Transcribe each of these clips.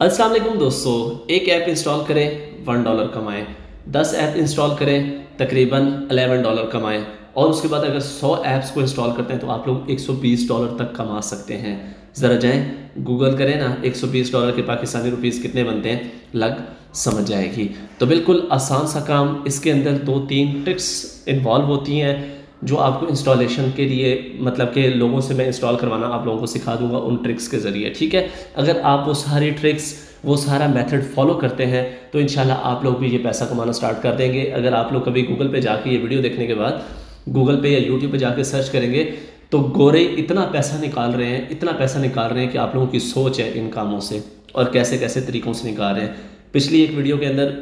अस्सलाम वालेकुम दोस्तों, एक ऐप इंस्टॉल करें वन डॉलर कमाएँ। दस ऐप इंस्टॉल करें, तकरीबन अलेवन डॉलर कमाएँ। और उसके बाद अगर सौ ऐप्स को इंस्टॉल करते हैं तो आप लोग 120 डॉलर तक कमा सकते हैं। ज़रा जाएँ गूगल करें ना 120 डॉलर के पाकिस्तानी रुपीस कितने बनते हैं, लग समझ जाएगी। तो बिल्कुल आसान सा काम, इसके अंदर दो तीन ट्रिक्स इन्वॉल्व होती हैं। जो आपको इंस्टॉलेशन के लिए मतलब के लोगों से मैं इंस्टॉल करवाना आप लोगों को सिखा दूँगा उन ट्रिक्स के ज़रिए, ठीक है? अगर आप वो सारी ट्रिक्स वो सारा मेथड फॉलो करते हैं तो इन आप लोग भी ये पैसा कमाना स्टार्ट कर देंगे। अगर आप लोग कभी गूगल पे जाके ये वीडियो देखने के बाद गूगल पे या यूट्यूब पे जाके सर्च करेंगे तो गोरे इतना पैसा निकाल रहे हैं, इतना पैसा निकाल रहे हैं कि आप लोगों की सोच है इन कामों से और कैसे कैसे तरीक़ों से निकाल रहे हैं। पिछली एक वीडियो के अंदर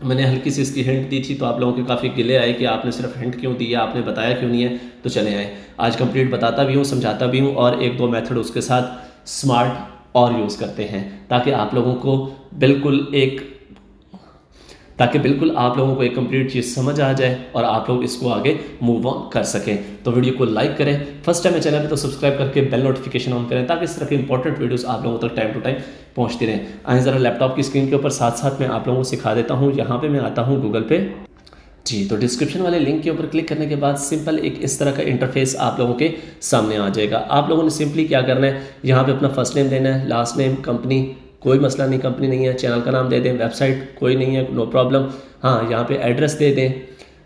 मैंने हल्की सी इसकी हिंट दी थी तो आप लोगों के काफ़ी गिले आए कि आपने सिर्फ़ हिंट क्यों दी है आपने बताया क्यों नहीं है तो चले आए। आज कंप्लीट बताता भी हूँ, समझाता भी हूँ और एक दो मेथड उसके साथ स्मार्ट और यूज़ करते हैं, ताकि आप लोगों को बिल्कुल एक ताकि बिल्कुल आप लोगों को एक कंप्लीट चीज़ समझ आ जाए और आप लोग इसको आगे मूव ऑन कर सकें। तो वीडियो को लाइक करें। फ़र्स्ट टाइम चैनल पे तो सब्सक्राइब करके बेल नोटिफिकेशन ऑन करें ताकि इस तरह की इंपॉर्टेंट वीडियोस आप लोगों तक टाइम टू टाइम पहुँचती रहें। आए ज़रा लैपटॉप की स्क्रीन के ऊपर। साथ साथ मैं आप लोगों को सिखा देता हूँ। यहाँ पर मैं आता हूँ गूगल पे जी तो डिस्क्रिप्शन वाले लिंक के ऊपर क्लिक करने के बाद सिंपल एक इस तरह का इंटरफेस आप लोगों के सामने आ जाएगा। आप लोगों ने सिंपली क्या करना है? यहाँ पे अपना फ़र्स्ट नेम देना है लास्ट नेम कंपनी कोई मसला नहीं कंपनी नहीं है चैनल का नाम दे दें वेबसाइट कोई नहीं है नो प्रॉब्लम हाँ यहाँ पे एड्रेस दे दें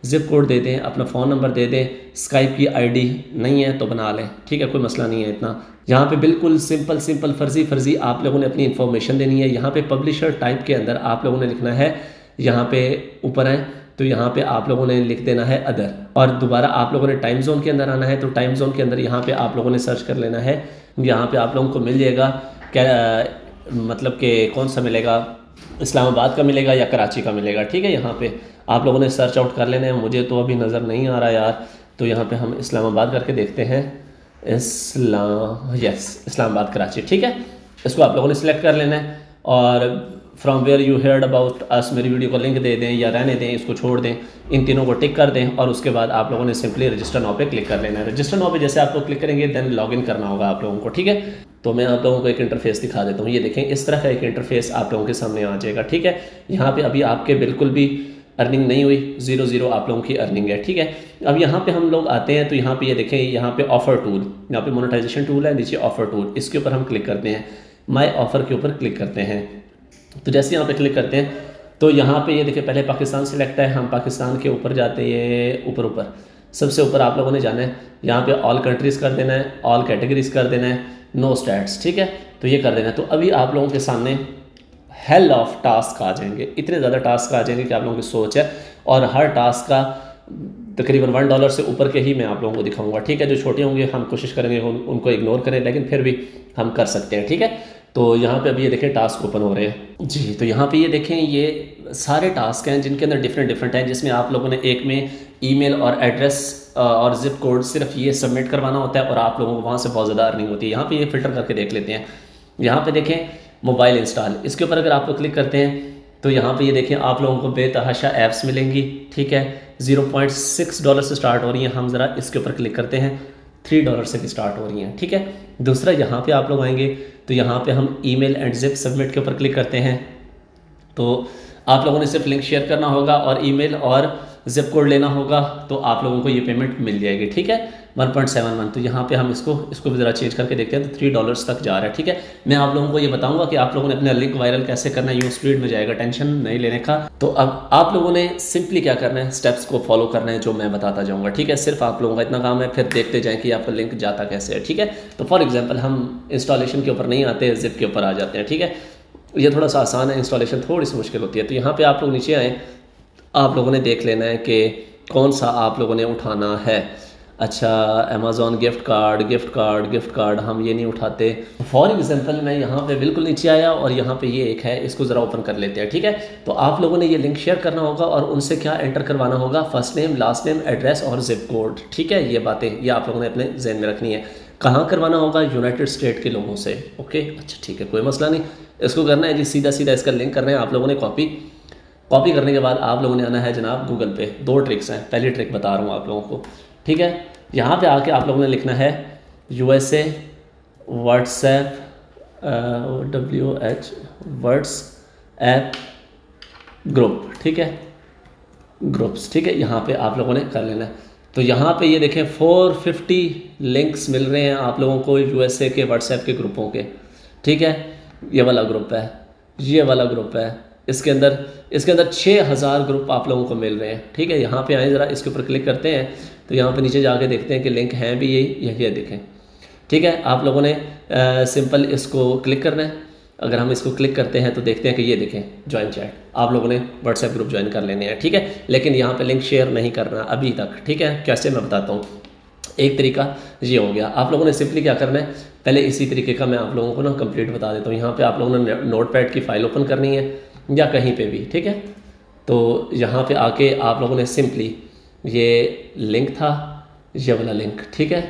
जिप कोड दे दें, अपना फ़ोन नंबर दे दें स्काइप की आईडी नहीं है तो बना लें, ठीक है, कोई मसला नहीं है इतना. यहाँ पे बिल्कुल सिंपल सिंपल फर्जी फर्जी आप लोगों ने अपनी इन्फॉर्मेशन देनी है. यहाँ पे पब्लिशर टाइप के अंदर आप लोगों ने लिखना है, यहाँ पे ऊपर आए तो यहाँ पे आप लोगों ने लिख देना है अदर और दोबारा आप लोगों ने टाइम जोन के अंदर आना है तो टाइम जोन के अंदर यहाँ पे आप लोगों ने सर्च कर लेना है. यहाँ पे आप लोगों को मिल जाएगा, क्या मतलब कि कौन सा मिलेगा? इस्लामाबाद का मिलेगा या कराची का मिलेगा? ठीक है, यहाँ पे आप लोगों ने सर्च आउट कर लेना है। मुझे तो अभी नज़र नहीं आ रहा यार। तो यहाँ पे हम इस्लामाबाद करके देखते हैं। इस्लाम यस इस्लामाबाद, कराची। ठीक है, इसको आप लोगों ने सिलेक्ट कर लेना है। और from where you heard about us मेरी वीडियो को लिंक दे दें या रहने दें, इसको छोड़ दें, इन तीनों को टिक कर दें और उसके बाद आप लोगों ने सिंपली रजिस्टर नाव पे क्लिक कर लेना है। रजिस्टर नाव पे जैसे आप लोग क्लिक करेंगे देन लॉगिन करना होगा आप लोगों को, ठीक है? तो मैं आप लोगों को एक इंटरफेस दिखा देता हूँ। ये देखें, इस तरह का एक इंटरफेस आप लोगों के सामने आ जाएगा, ठीक है? यहाँ पर अभी आपके बिल्कुल भी अर्निंग नहीं हुई ज़ीरो ज़ीरो आप लोगों की अर्निंग है, ठीक है? अब यहाँ पे हम लोग आते हैं तो यहाँ पे ये यह देखें, यहाँ पे ऑफ़र टूल यहाँ पे मोनेटाइजेशन टूल है, नीचे ऑफ़र टूल इसके ऊपर हम क्लिक करते हैं। माई ऑफ़र के ऊपर क्लिक करते हैं। तो जैसे यहाँ पे क्लिक करते हैं तो यहाँ पे ये देखिए पहले पाकिस्तान सेलेक्ट है हम पाकिस्तान के ऊपर जाते हैं ऊपर ऊपर। सबसे ऊपर आप लोगों ने जाना है। यहाँ पे ऑल कंट्रीज़ कर देना है ऑल कैटेगरीज कर देना है नो स्टैट्स ठीक है? तो ये कर देना है। तो अभी आप लोगों के सामने हेल ऑफ़ टास्क आ जाएँगे। इतने ज़्यादा टास्क आ जाएँगे कि आप लोगों की सोच है। और हर टास्क का तकरीबन वन डॉलर से ऊपर के ही मैं आप लोगों को दिखाऊँगा ठीक है? जो छोटे होंगे हम कोशिश करेंगे उन, उनको इग्नोर करें लेकिन फिर भी हम कर सकते हैं ठीक है? तो यहाँ पे अभी ये देखें टास्क ओपन हो रहे हैं। जी। तो यहाँ पे ये देखें ये सारे टास्क हैं जिनके अंदर डिफरेंट डिफरेंट हैं जिसमें आप लोगों ने एक में ईमेल और एड्रेस और जिप कोड सिर्फ़ ये सबमिट करवाना होता है और आप लोगों को वहाँ से बहुत ज़्यादा अर्निंग होती है। यहाँ पर ये फ़िल्टर करके देख लेते हैं। यहाँ पर देखें मोबाइल इंस्टॉल इसके ऊपर अगर आप लोग क्लिक करते हैं तो यहाँ पे ये देखें आप लोगों को बेतहाशा ऐप्स मिलेंगी ठीक है? ज़ीरो पॉइंट सिक्स डॉलर से स्टार्ट हो रही हैं। हम ज़रा इसके ऊपर क्लिक करते हैं। थ्री डॉलर से भी स्टार्ट हो रही हैं ठीक है? दूसरा यहाँ पे आप लोग आएँगे तो यहाँ पे हम ईमेल एंड जिप सबमिट के ऊपर क्लिक करते हैं। तो आप लोगों ने सिर्फ़ लिंक शेयर करना होगा और ईमेल और जिप कोड लेना होगा तो आप लोगों को ये पेमेंट मिल जाएगी, ठीक है? वन पॉइंट सेवन वन तो यहाँ पे हम इसको इसको भी ज़रा चेंज करके देखते हैं तो थ्री डॉलर्स तक जा रहा है, ठीक है? मैं आप लोगों को ये बताऊँगा कि आप लोगों ने अपना लिंक वायरल कैसे करना है यूँ स्पीड में जाएगा टेंशन नहीं लेने का। तो अब आप लोगों ने सिंपली क्या करना है स्टेप्स को फॉलो करना है, जो मैं बताता जाऊँगा, ठीक है? सिर्फ़ आप लोगों का इतना काम है, फिर देखते जाएँ कि आपका लिंक जाता कैसे है, ठीक है? तो फॉर एग्ज़ाम्पल हम इंस्टॉलेशन के ऊपर नहीं आते जिप के ऊपर आ जाते हैं, ठीक है? ये थोड़ा सा आसान है इंस्टॉलेशन थोड़ी सी मुश्किल होती है तो यहाँ पे आप लोग नीचे आए आप लोगों ने देख लेना है कि कौन सा आप लोगों ने उठाना है। अच्छा Amazon gift card gift card gift card हम ये नहीं उठाते। फॉर एग्जांपल मैं यहाँ पे बिल्कुल नीचे आया और यहाँ पे ये एक है, इसको ज़रा ओपन कर लेते हैं, ठीक है? तो आप लोगों ने ये लिंक शेयर करना होगा और उनसे क्या एंटर करवाना होगा? First name last name address और जिप कोड ठीक है? ये बातें, ये आप लोगों ने अपने जहन में रखनी है। कहाँ करवाना होगा? यूनाइटेड स्टेट के लोगों से ओके अच्छा ठीक है, कोई मसला नहीं। इसको करना है जी सीधा सीधा इसका लिंक करना है। आप लोगों ने कॉपी कॉपी करने के बाद आप लोगों ने आना है जनाब गूगल पे। दो ट्रिक्स हैं। पहली ट्रिक बता रहा हूँ आप लोगों को। ठीक है? यहाँ पे आके आप लोगों ने लिखना है U S A WhatsApp W H words app group ठीक है? ग्रुप्स ठीक है? यहाँ पे आप लोगों ने कर लेना है। तो यहाँ पे ये देखें 450 लिंक्स मिल रहे हैं आप लोगों को यूएसए के व्हाट्सएप के ग्रुपों के। ठीक है? ये वाला ग्रुप है। ये वाला ग्रुप है। इसके अंदर इसके अंदर 6000 ग्रुप आप लोगों को मिल रहे हैं। ठीक है यहाँ पे आए ज़रा इसके ऊपर क्लिक करते हैं। तो यहाँ पे नीचे जाके देखते हैं कि लिंक हैं भी यही यही देखें। ठीक है आप लोगों ने आ, सिंपल इसको क्लिक करना है। अगर हम इसको क्लिक करते हैं तो देखते हैं कि ये देखें ज्वाइन चैट आप लोगों ने व्हाट्सएप ग्रुप ज्वाइन कर लेने हैं ठीक है? लेकिन यहाँ पे लिंक शेयर नहीं करना अभी तक ठीक है? कैसे मैं बताता हूँ। एक तरीका ये हो गया। आप लोगों ने सिंपली क्या करना है? पहले इसी तरीके का मैं आप लोगों को ना कंप्लीट बता देता हूँ। यहाँ पे आप लोगों ने नोट पैड की फ़ाइल ओपन करनी है। या कहीं पे भी ठीक है? तो यहाँ पे आके आप लोगों ने सिंपली ये लिंक था ये वाला लिंक ठीक है?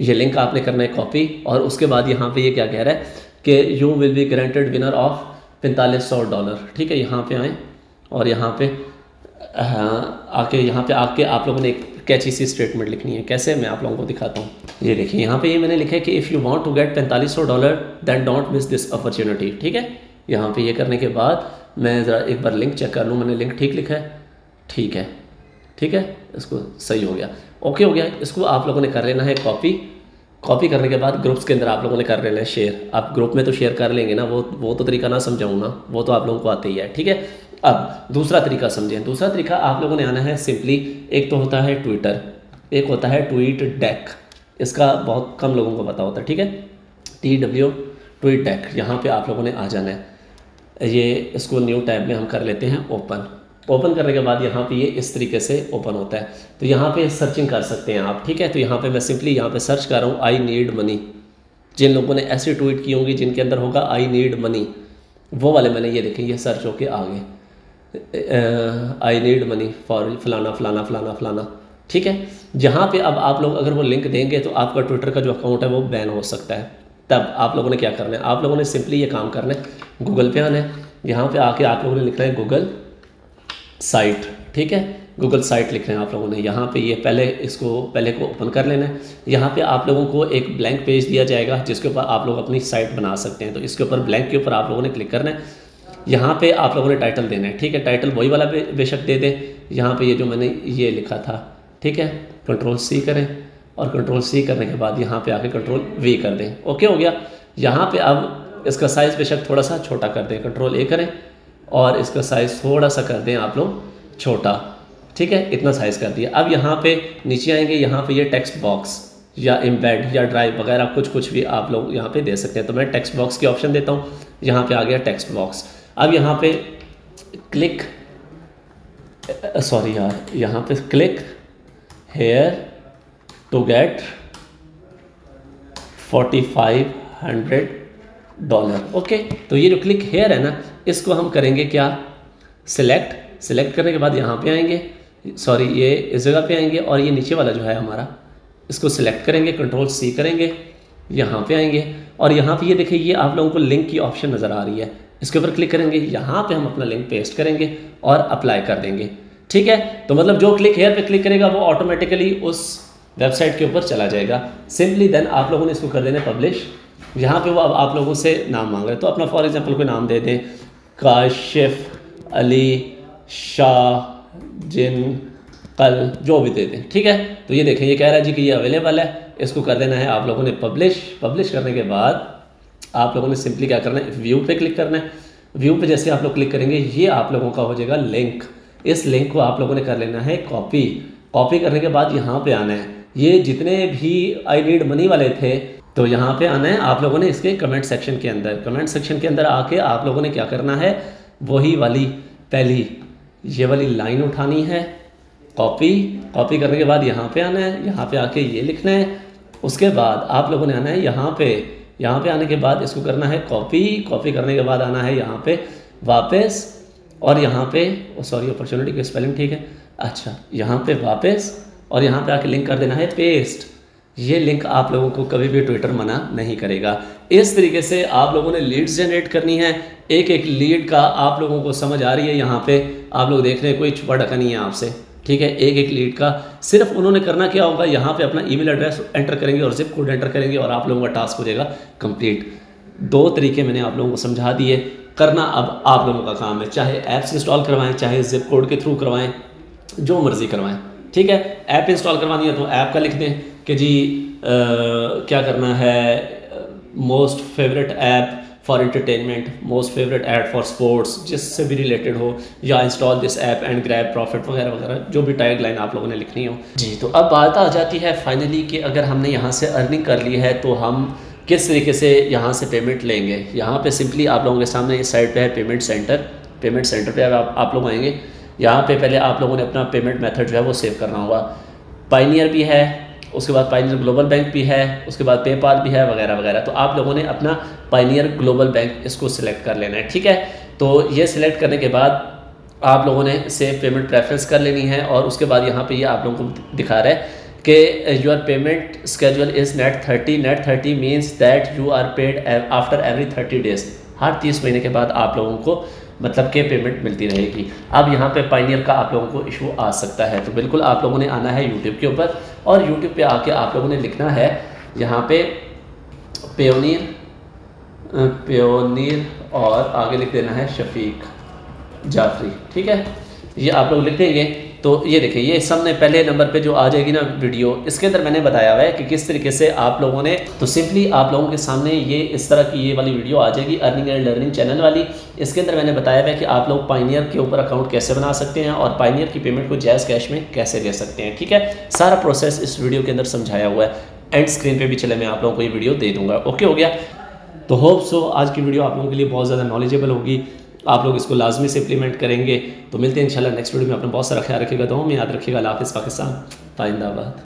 ये लिंक आपने करना है कॉपी और उसके बाद यहाँ पे ये क्या कह रहा है कि you will be granted winner of पैंतालीस सौ डॉलर ठीक है? यहाँ पे आए और यहाँ पे हाँ, आके यहाँ पे आके आप लोगों ने एक कैची सी स्टेटमेंट लिखनी है। कैसे मैं आप लोगों को दिखाता हूँ? ये देखिए, यहाँ पे ये मैंने लिखा है कि if you want to get पैंतालीस सौ dollar then don't miss this opportunity ठीक है? यहाँ पे ये करने के बाद मैं ज़रा एक बार लिंक चेक कर लूँ। मैंने लिंक ठीक लिखा है? ठीक है। ठीक है? इसको सही हो गया। ओके हो गया। इसको आप लोगों ने कर लेना है कॉपी कॉपी करने के बाद ग्रुप्स के अंदर आप लोगों ने कर लेना है शेयर आप ग्रुप में तो शेयर कर लेंगे ना, वो वो तो तरीका ना समझाऊँ ना। वो तो आप लोगों को आते ही है। ठीक है? अब दूसरा तरीका समझें। दूसरा तरीका आप लोगों ने आना है सिंपली एक तो होता है ट्विटर एक होता है ट्वीट डेक इसका बहुत कम लोगों को पता होता है, ठीक है? टी डब्ल्यू ट्वीट डेक यहाँ पे आप लोगों ने आ जाना है। ये इसको न्यू टैब में हम कर लेते हैं ओपन ओपन करने के बाद यहाँ पे ये इस तरीके से ओपन होता है। तो यहाँ पे सर्चिंग कर सकते हैं आप, ठीक है? तो यहाँ पे मैं सिंपली यहाँ पे सर्च कर रहा हूँ आई नीड मनी जिन लोगों ने ऐसे ट्वीट की होंगी जिनके अंदर होगा आई नीड मनी वो वाले मैंने ये देखे, ये सर्च होके आ गए आई नीड मनी फॉर फलाना फलाना फलाना फलाना। ठीक है? जहाँ पे अब आप लोग अगर वो लिंक देंगे तो आपका ट्विटर का जो अकाउंट है वो बैन हो सकता है। तब आप लोगों ने क्या करना है? आप लोगों ने सिंपली ये काम करना है। गूगल पे आना है। यहाँ पे आके आप लोगों ने लिखना है गूगल साइट ठीक है? गूगल साइट लिख रहे हैं आप लोगों ने। यहाँ पे ये पहले इसको, पहले को ओपन कर लेना है। यहाँ पे आप लोगों को एक ब्लैंक पेज दिया जाएगा जिसके ऊपर आप लोग अपनी साइट बना सकते हैं। तो इसके ऊपर ब्लैंक के ऊपर आप लोगों ने क्लिक करना है। यहाँ पे आप लोगों ने टाइटल देना है, ठीक है? टाइटल वही वाला बेशक दे दें। यहाँ पे ये जो मैंने ये लिखा था, ठीक है? कंट्रोल सी करें और कंट्रोल सी करने के बाद यहाँ पे आके कंट्रोल वी कर दें। ओके हो गया? यहाँ पे अब इसका साइज़ बेशक थोड़ा सा छोटा कर दें। कंट्रोल ए करें और इसका साइज़ थोड़ा सा कर दें आप लोग, छोटा। ठीक है? इतना साइज़ कर दिया। अब यहाँ पे नीचे आएँगे, यहाँ पे ये टेक्स्ट बॉक्स या इम्बेड या ड्राइव वगैरह कुछ कुछ भी आप लोग यहाँ पे दे सकते हैं। तो मैं टेक्स्ट बॉक्स की ऑप्शन देता हूँ। यहाँ पे आ गया टेक्स्ट बॉक्स अब यहाँ पे क्लिक सॉरी यार, यहाँ पे click here to get forty five hundred dollar okay तो ये जो क्लिक हेयर है ना, इसको हम करेंगे क्या? सिलेक्ट सिलेक्ट करने के बाद यहाँ पे आएँगे। सॉरी ये इस जगह पे आएँगे और ये नीचे वाला जो है हमारा, इसको सिलेक्ट करेंगे कंट्रोल सी करेंगे, यहाँ पे आएँगे। और यहाँ पे ये देखिए, ये आप लोगों को लिंक की ऑप्शन नज़र आ रही है। इसके ऊपर क्लिक करेंगे, यहाँ पे हम अपना लिंक पेस्ट करेंगे और अप्लाई कर देंगे। ठीक है? तो मतलब जो क्लिक हेयर पे क्लिक करेगा, वो ऑटोमेटिकली उस वेबसाइट के ऊपर चला जाएगा। सिंपली देन आप लोगों ने इसको कर देना पब्लिश यहाँ पे वो अब आप लोगों से नाम मांग रहे हैं। तो अपना फॉर एग्ज़ाम्पल कोई नाम दे दें, काशिफ अली शाह जिन कल, जो भी दे दें। ठीक है? तो ये देखें, ये कह रहा है जी कि ये अवेलेबल है। इसको कर देना है आप लोगों ने पब्लिश पब्लिश करने के बाद आप लोगों ने सिंपली क्या करना है? व्यू पे क्लिक करना है। व्यू पे जैसे आप लोग क्लिक करेंगे, ये आप लोगों का हो जाएगा लिंक इस लिंक को आप लोगों ने कर लेना है कॉपी कॉपी करने के बाद यहाँ पे आना है। ये जितने भी आई नीड मनी वाले थे तो यहाँ पे आना है। आप लोगों ने इसके कमेंट सेक्शन के अंदर कमेंट सेक्शन के अंदर आके आप लोगों ने क्या करना है? वही वाली पहली, ये वाली लाइन उठानी है। कॉपी कॉपी करने के बाद यहाँ पे आना है। यहाँ पे आके ये लिखना है। उसके बाद आप लोगों ने आना है यहाँ पे यहाँ पे आने के बाद इसको करना है कॉपी कॉपी करने के बाद आना है यहाँ पे वापस, और यहाँ पे सॉरी अपॉर्चुनिटी की स्पेलिंग ठीक है। अच्छा यहाँ पे वापस, और यहाँ पे आके लिंक कर देना है पेस्ट ये लिंक आप लोगों को कभी भी ट्विटर मना नहीं करेगा। इस तरीके से आप लोगों ने लीड्स जनरेट करनी है। एक एक लीड का आप लोगों को समझ आ रही है यहाँ पे। आप लोग देख रहे हैं, कोई छुपा ढका नहीं है आपसे। ठीक है एक एक लीड का। सिर्फ़ उन्होंने करना क्या होगा यहाँ पे अपना ईमेल एड्रेस एंटर करेंगे और जिप कोड एंटर करेंगे और आप लोगों का टास्क हो जाएगा कंप्लीट दो तरीके मैंने आप लोगों को समझा दिए। करना अब आप लोगों का काम है। चाहे ऐप्स इंस्टॉल करवाएँ चाहे जिप कोड के थ्रू करवाएँ जो मर्ज़ी करवाएँ। ठीक है ऐप इंस्टॉल करवानी है तो ऐप का लिख दें कि जी आ, क्या करना है most favourite app for entertainment most favourite ad for sports जिससे भी रिलेटेड हो या install this app and grab profit वगैरह वगैरह जो भी टैग लाइन आप लोगों ने लिखनी हो। जी तो अब बात आ जाती है फाइनली कि अगर हमने यहाँ से अर्निंग कर ली है तो हम किस तरीके से यहाँ से पेमेंट लेंगे? यहाँ पे सिंपली आप लोगों के सामने इस साइड पे है पेमेंट सेंटर पेमेंट सेंटर पे आप, आप लोग आएँगे। यहाँ पे पहले आप लोगों ने अपना पेमेंट मेथड जो है वो सेव करना होगा। पाइनियर भी है उसके बाद पाइनियर ग्लोबल बैंक भी है, उसके बाद पेपाल भी है, वगैरह वगैरह। तो आप लोगों ने अपना पाइनियर ग्लोबल बैंक इसको सिलेक्ट कर लेना है, ठीक है? तो ये सिलेक्ट करने के बाद आप लोगों ने सेव पेमेंट प्रेफरेंस कर लेनी है और उसके बाद यहाँ पे ये यह आप लोगों को दिखा रहा है कि your payment schedule is net thirty net thirty means that you are paid after every thirty days हर तीस महीने के बाद आप लोगों को मतलब के पेमेंट मिलती रहेगी। अब यहाँ पे पाइनियर का आप लोगों को इशू आ सकता है। तो बिल्कुल आप लोगों ने आना है यूट्यूब के ऊपर और यूट्यूब पे आके आप लोगों ने लिखना है यहाँ पे पेयोनीर पेयोनीर और आगे लिख देना है शफीक जाफरी। ठीक है? ये आप लोग लिख देंगे। तो ये देखिए, ये सामने पहले नंबर पे जो आ जाएगी ना वीडियो, इसके अंदर मैंने बताया हुआ है कि किस तरीके से आप लोगों ने तो सिंपली आप लोगों के सामने ये इस तरह की ये वाली वीडियो आ जाएगी, अर्निंग एंड लर्निंग चैनल वाली। इसके अंदर मैंने बताया हुआ है कि आप लोग पाइनियर के ऊपर अकाउंट कैसे बना सकते हैं और पाइनियर की पेमेंट को जैज़ कैश में कैसे दे सकते हैं, ठीक है? सारा प्रोसेस इस वीडियो के अंदर समझाया हुआ है। एंड स्क्रीन पर भी चले, मैं आप लोगों को ये वीडियो दे दूँगा, ओके हो गया? तो होप सो आज की वीडियो आप लोगों के लिए बहुत ज़्यादा नॉलेजेबल होगी। आप लोग इसको लाजमी से इंप्लीमेंट करेंगे। तो मिलते हैं इंशाल्लाह नेक्स्ट वीडियो में। अपना बहुत सारा ख्याल रखिएगा तो में याद रखेगा हाफिज़, पाकिस्तान पाइंदाबाद